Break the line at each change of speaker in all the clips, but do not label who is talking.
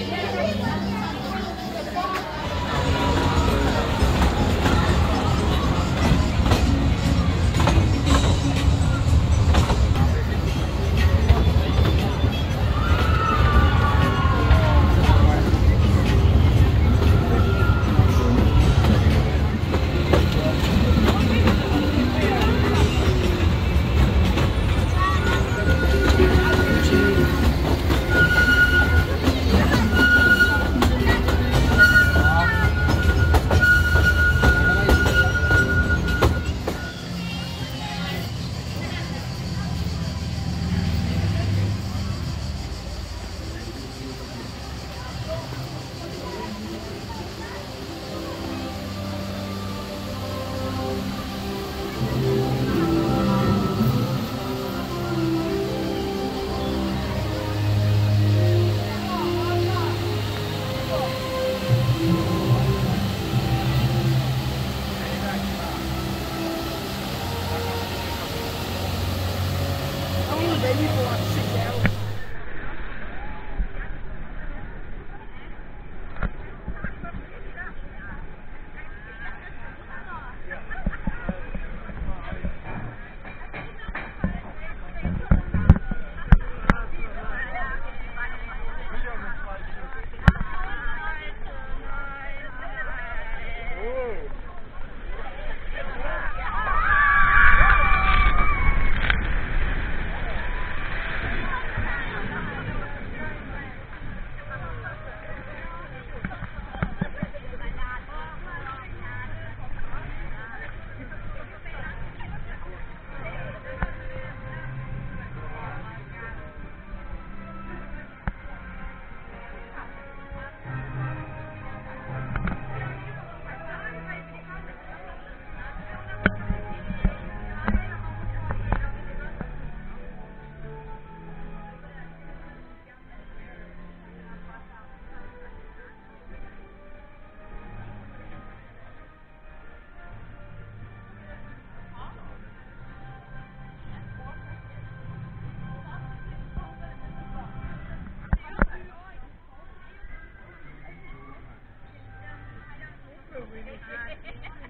Yeah. really hot.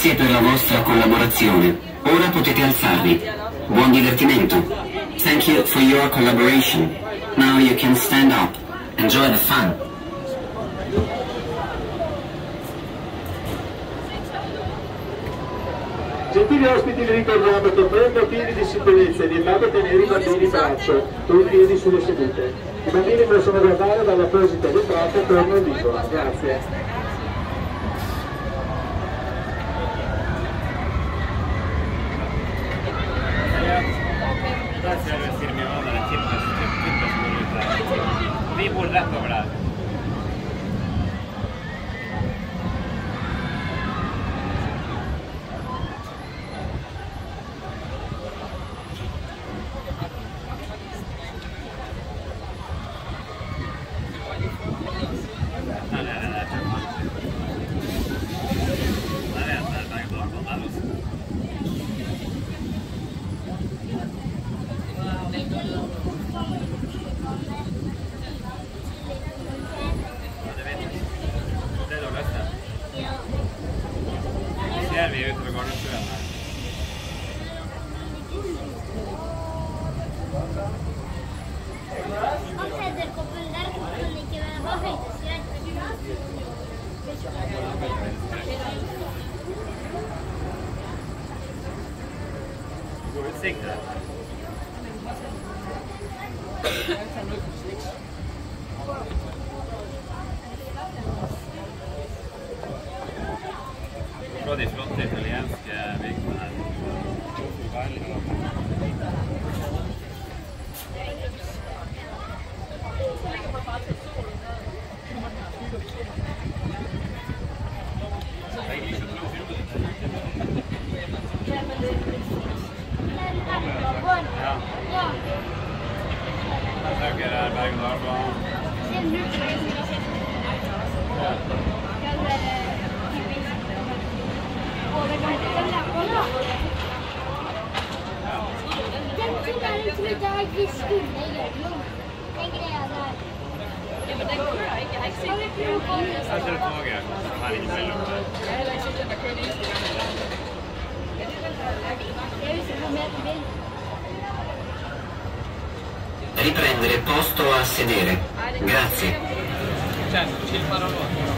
Grazie per la vostra collaborazione. Ora potete alzarvi. Buon divertimento. Thank you for your collaboration. Now you can stand up. Enjoy the fun.
Gentili ospiti vi ricordiamo che per motivi di sicurezza è vietato tenere i bambini in braccio o in piedi sulle sedute. I bambini possono guardare dalla vetrata attorno all'isola. Grazie.
A sedere. Grazie.
Certo, ci farò loro.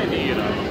Pereira.